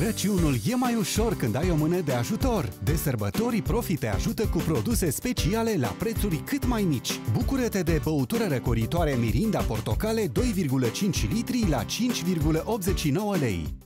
Crăciunul e mai ușor când ai o mână de ajutor. De sărbători, Profi te ajută cu produse speciale la prețuri cât mai mici. Bucură-te de băutură răcoritoare Mirinda Portocale 2,5 litri la 5,89 lei.